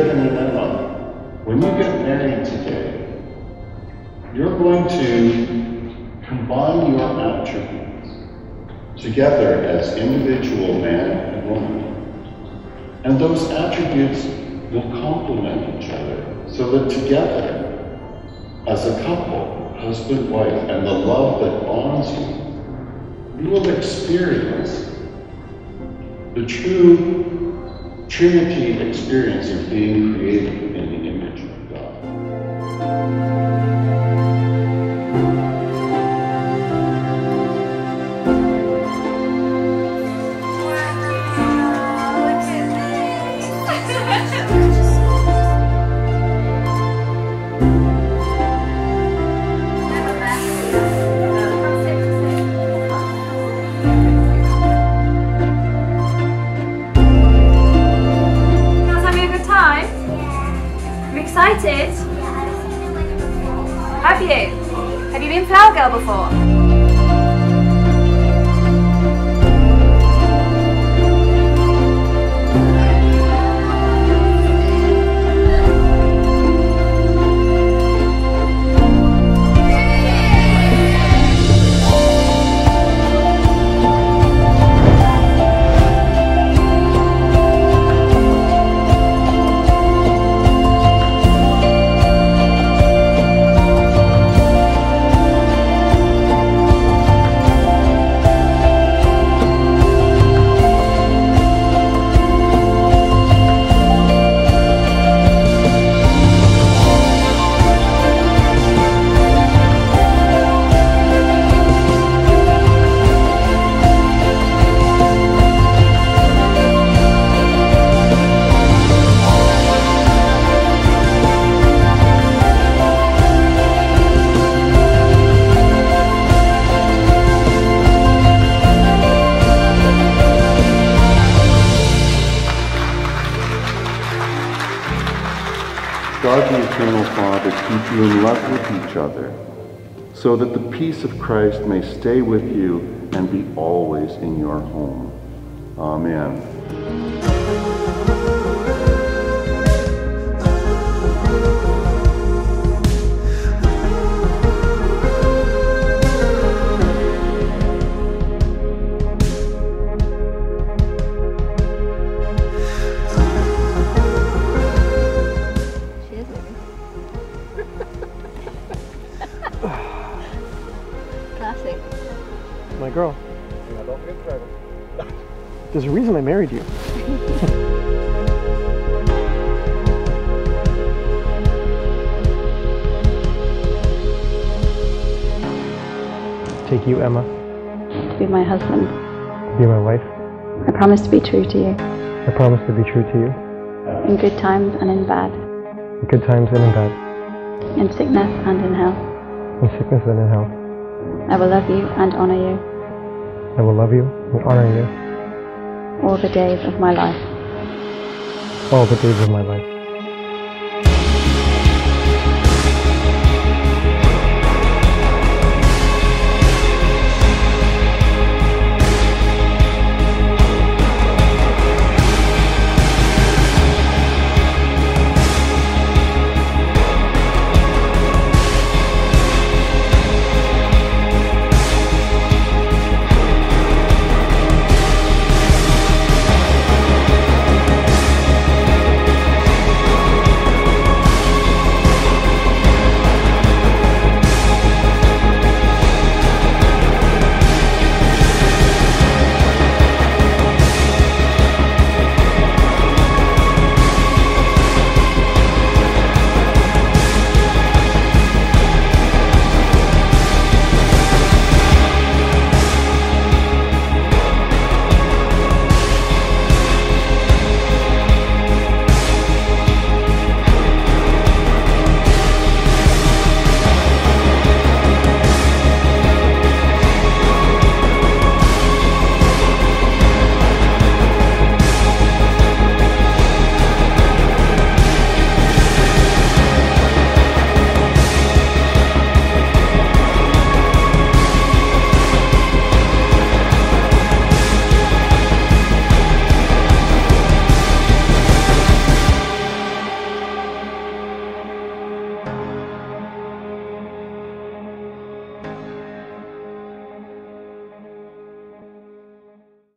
Sheridan, Emma. When you get married today, you're going to combine your attributes together as individual man and woman. And those attributes will complement each other so that together, as a couple, husband, wife, and the love that bonds you, you will experience the true Trinity experience of being created in the image of God. You Have you? Have you been Flower Girl before? God the Eternal Father keep you in love with each other, so that the peace of Christ may stay with you and be always in your home. Amen. My girl. There's a reason I married you. Take you, Emma. Be my husband. Be my wife. I promise to be true to you. I promise to be true to you. In good times and in bad. In good times and in bad. In sickness and in health. In sickness and in health. I will love you and honor you I will love you and honor you all the days of my life. all the days of my life.